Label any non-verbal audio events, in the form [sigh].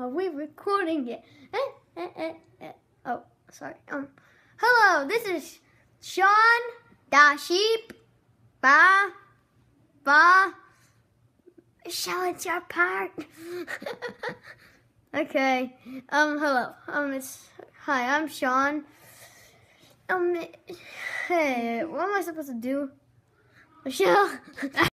Are we recording it? Eh, eh, eh, eh. Oh, sorry. Um, hello, this is Sean Da Sheep Ba Ba. Show it's your part. [laughs] okay. Um, hello. Um, it's hi. I'm Sean. Um, hey, what am I supposed to do? [laughs] Michelle.